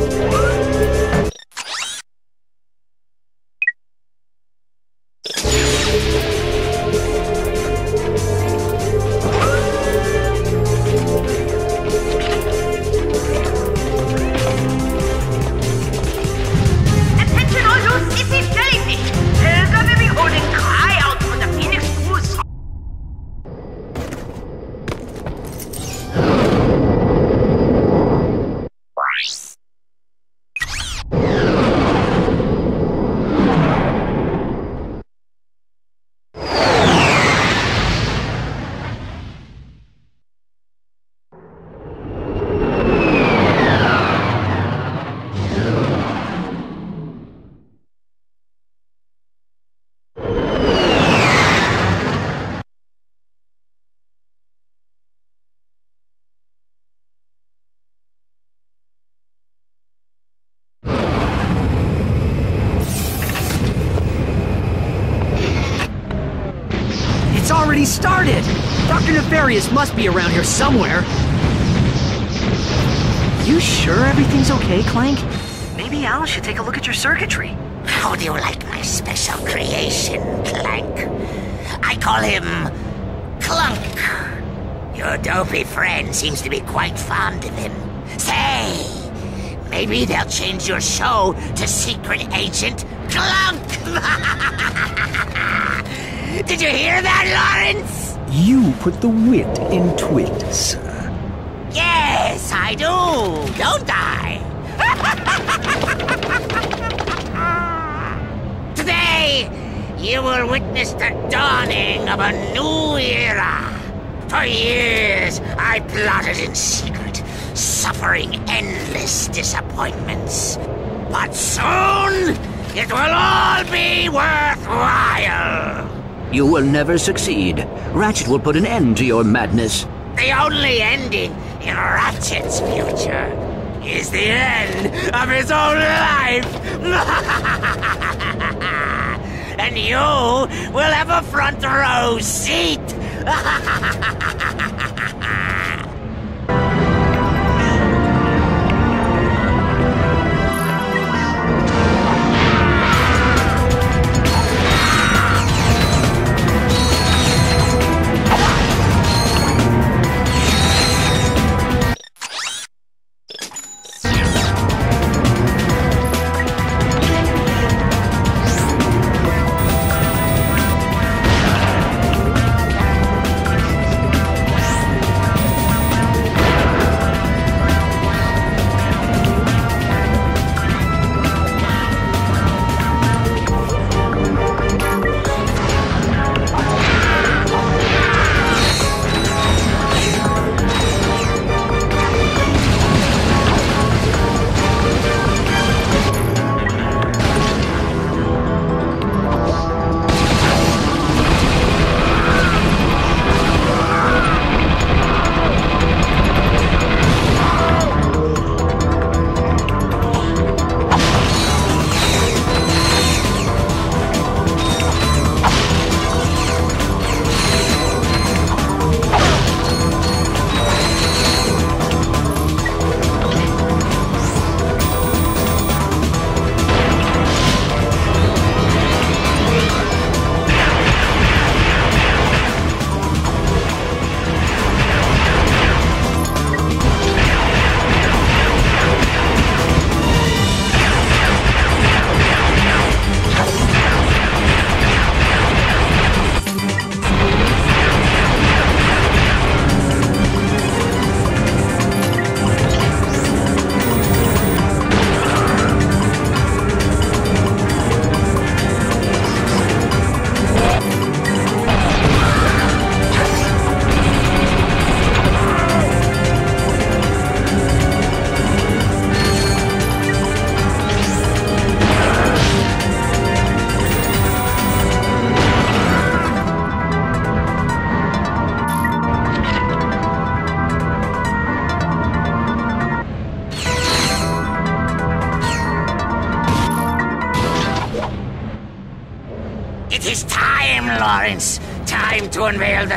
Attention already started! Dr. Nefarious must be around here somewhere. You sure everything's okay, Clank? Maybe Alice should take a look at your circuitry. How do you like my special creation, Clank? I call him Clunk. Your dopey friend seems to be quite fond of him. Say, maybe they'll change your show to Secret Agent Clunk. Did you hear that, Lawrence? You put the wit in twit, sir. Yes, I do, don't I? Today, you will witness the dawning of a new era. For years, I plotted in secret, suffering endless disappointments. But soon, it will all be worthwhile. You will never succeed. Ratchet will put an end to your madness. The only ending in Ratchet's future is the end of his own life. and you will have a front row seat.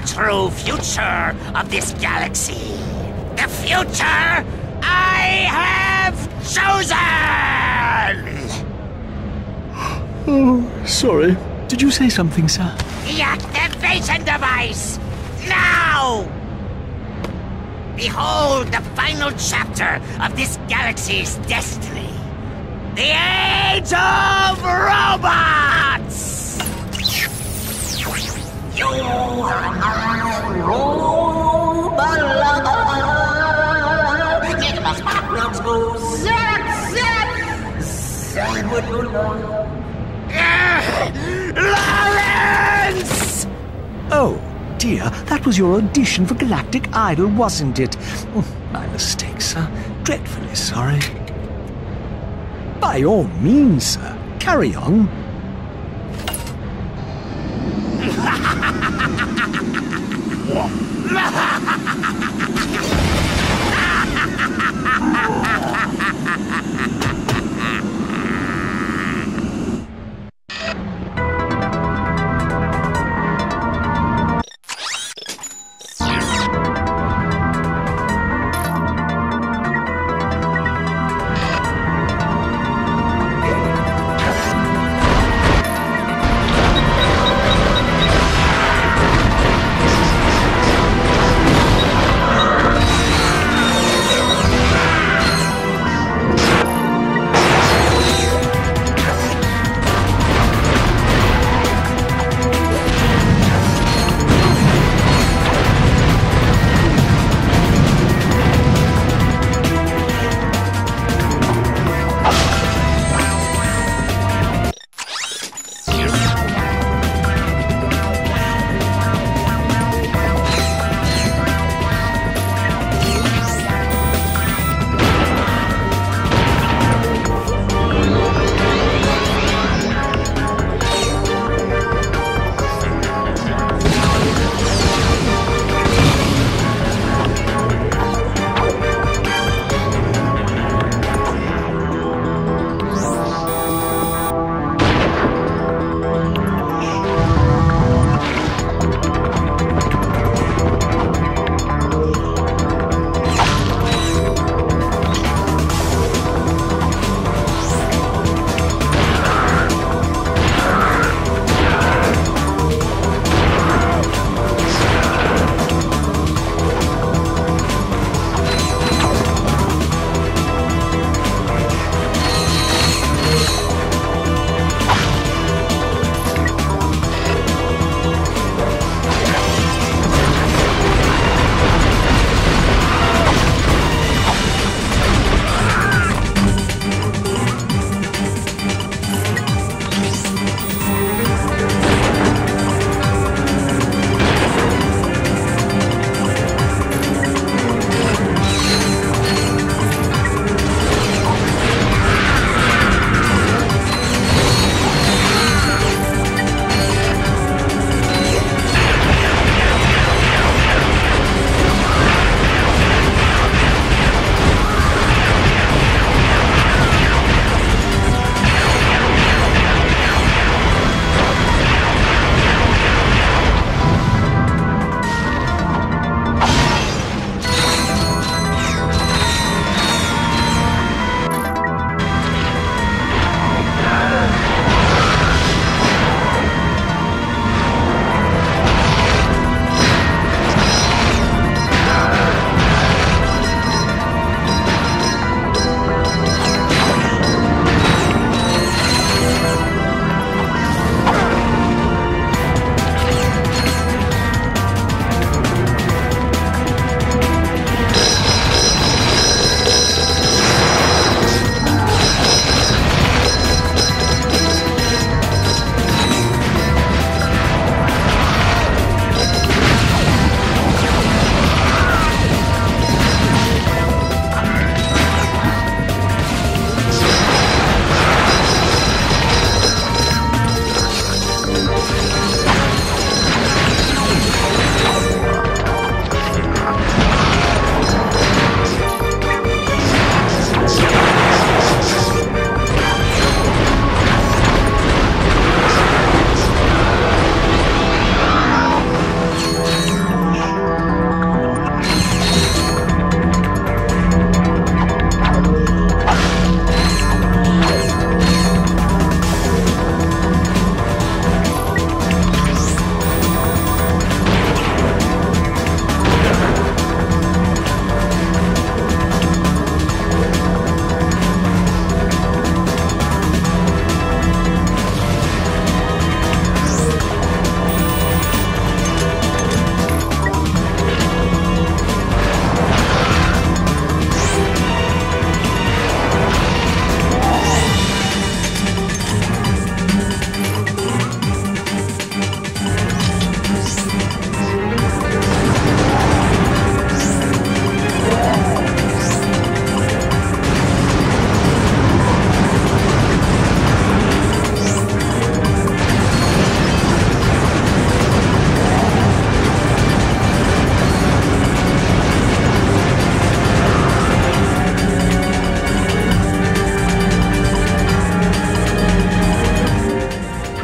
true future of this galaxy. The future I have chosen! Oh, sorry. Did you say something, sir? The activation device! Now! Behold the final chapter of this galaxy's destiny. The Age of Robots! Lawrence! Oh, dear, that was your audition for Galactic Idol, wasn't it? Oh, my mistake, sir. Dreadfully sorry. By all means, sir. Carry on. Ha ha!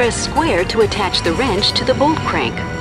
Press square to attach the wrench to the bolt crank.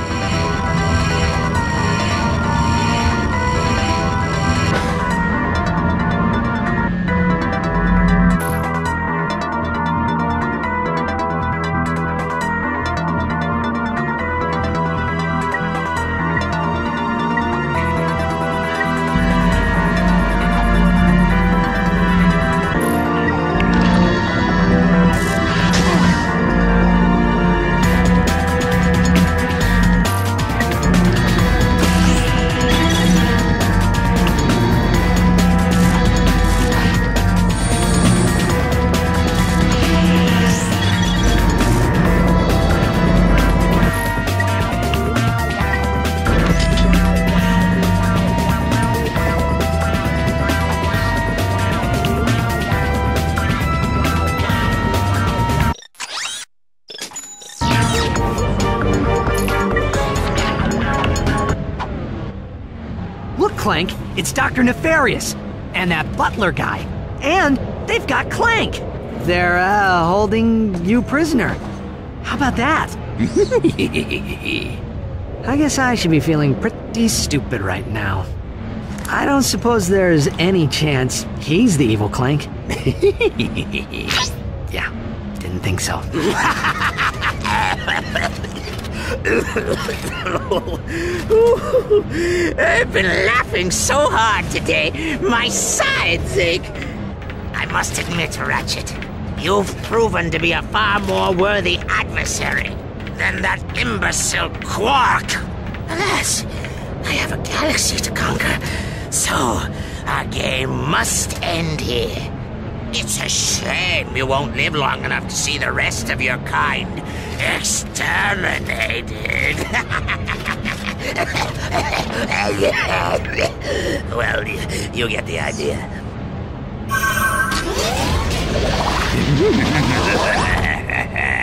It's Dr. Nefarious and that butler guy. And they've got Clank. They're uh, holding you prisoner. How about that? I guess I should be feeling pretty stupid right now. I don't suppose there's any chance he's the evil Clank. yeah, didn't think so. I've been laughing so hard today, my sides ache. I must admit, Ratchet, you've proven to be a far more worthy adversary than that imbecile Qwark. Alas, I have a galaxy to conquer, so our game must end here. It's a shame you won't live long enough to see the rest of your kind exterminated. well, you, you get the idea.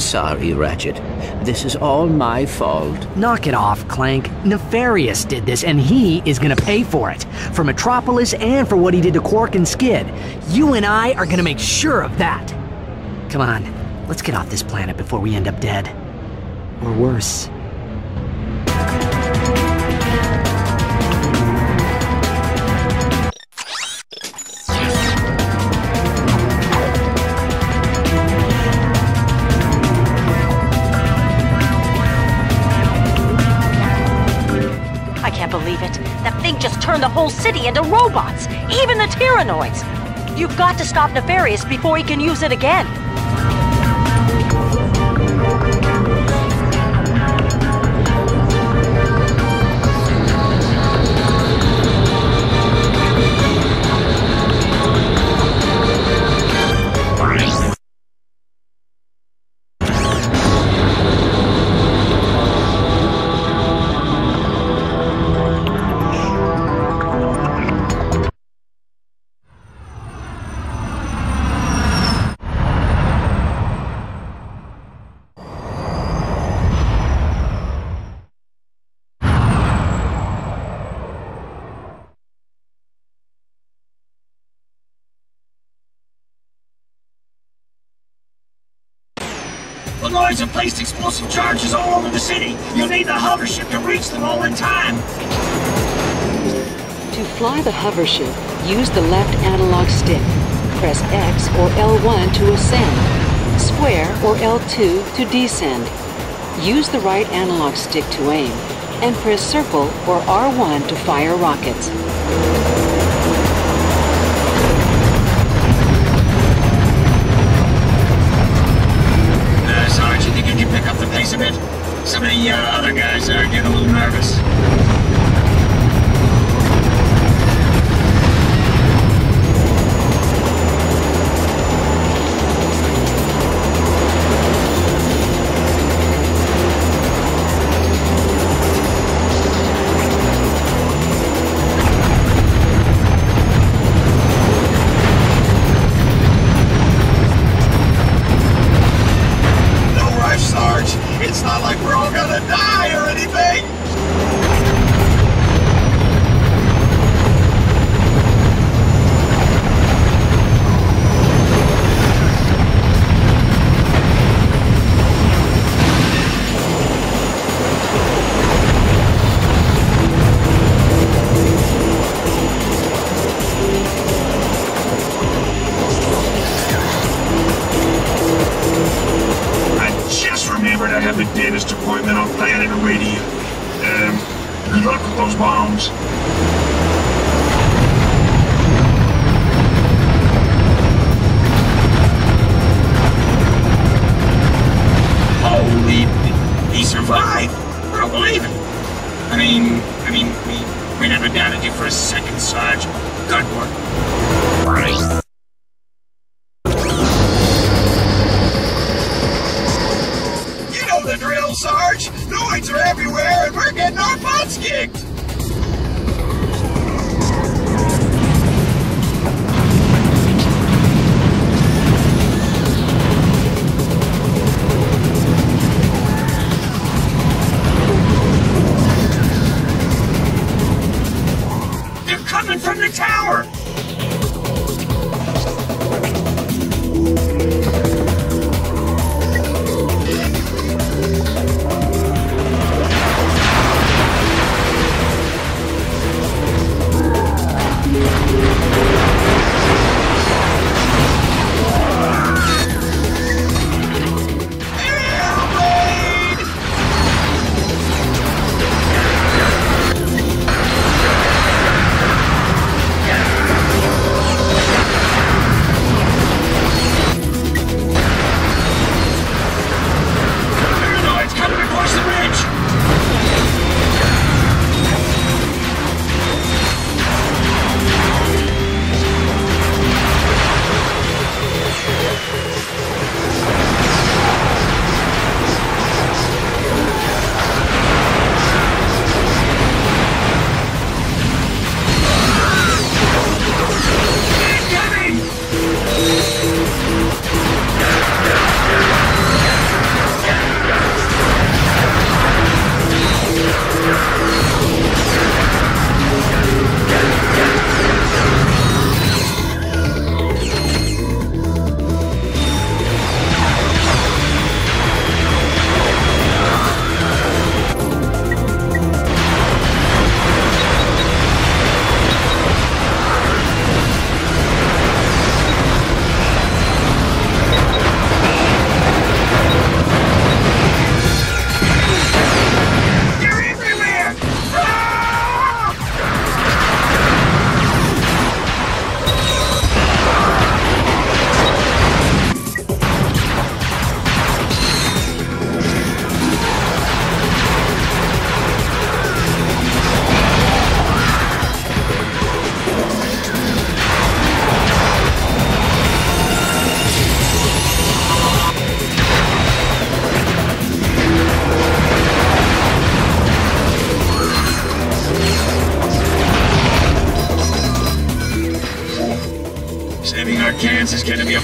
sorry, Ratchet. This is all my fault. Knock it off, Clank. Nefarious did this, and he is gonna pay for it. For Metropolis and for what he did to Qwark and Skidd. You and I are gonna make sure of that. Come on, let's get off this planet before we end up dead. Or worse. it. That thing just turned the whole city into robots, even the Tyhrranoids. You've got to stop Nefarious before he can use it again. Explosive charges all over the city. You'll need the hover ship to reach them all in time. To fly the hover ship, use the left analog stick. Press X or L1 to ascend, square or L2 to descend. Use the right analog stick to aim, and press circle or R1 to fire rockets. Some from the tower!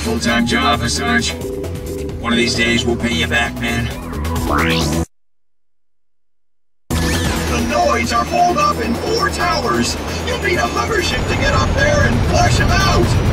full-time job, Sarge. One of these days, we'll pay you back, man. The Noids are holed up in four towers. You'll need a hover ship to get up there and flush them out!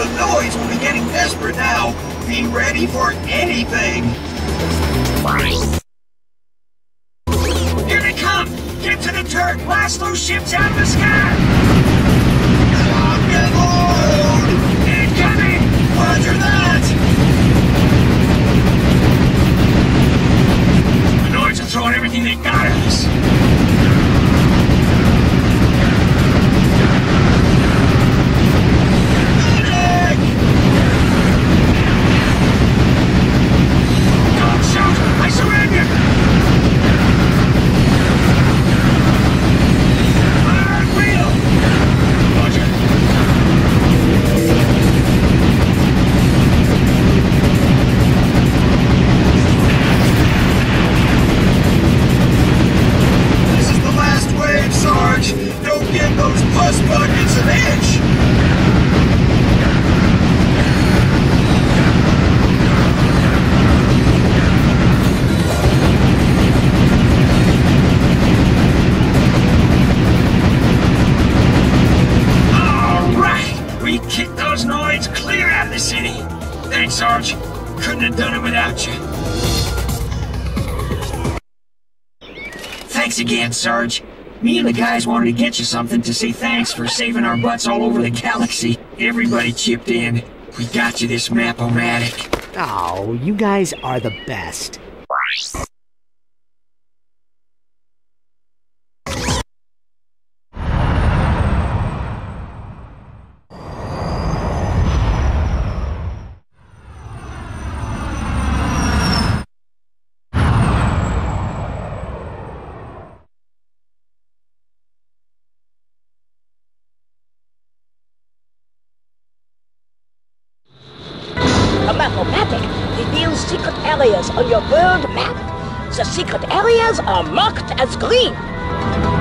The Noids will be getting desperate now. Be ready for anything. Here they come! Get to the turret! Blast those ships out of the sky! Sarge. Me and the guys wanted to get you something to say thanks for saving our butts all over the galaxy. Everybody chipped in. We got you this map-o-matic. Oh, you guys are the best. Green.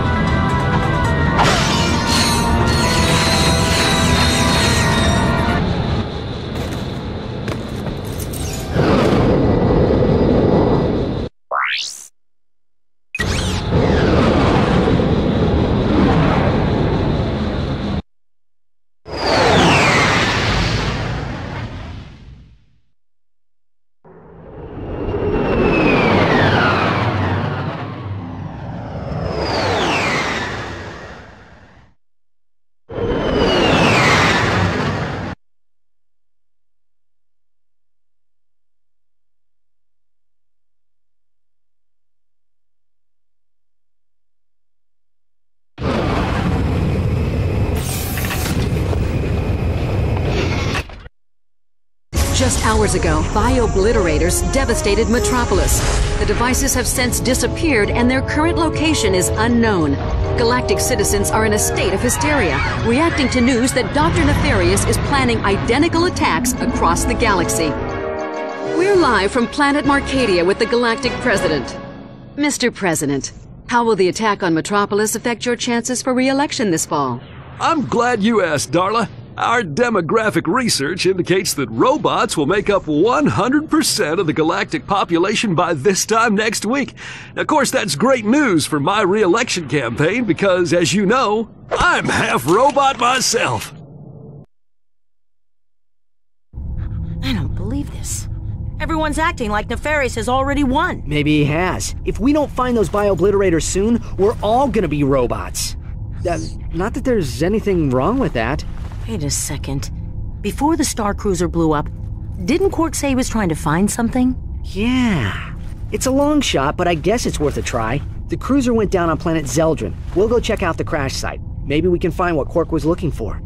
Hours ago, bio-obliterators devastated Metropolis. The devices have since disappeared and their current location is unknown. Galactic citizens are in a state of hysteria, reacting to news that Dr. Nefarious is planning identical attacks across the galaxy. We're live from planet Marcadia with the Galactic President. Mr. President, how will the attack on Metropolis affect your chances for re-election this fall? I'm glad you asked, Darla. Our demographic research indicates that robots will make up 100% of the galactic population by this time next week. Of course, that's great news for my re-election campaign because, as you know, I'm half robot myself. I don't believe this. Everyone's acting like Nefarious has already won. Maybe he has. If we don't find those bio-obliterators soon, we're all gonna be robots. Uh, not that there's anything wrong with that. Wait a second. Before the Star Cruiser blew up, didn't Qwark say he was trying to find something? Yeah. It's a long shot, but I guess it's worth a try. The cruiser went down on planet Zeldrin. We'll go check out the crash site. Maybe we can find what Qwark was looking for.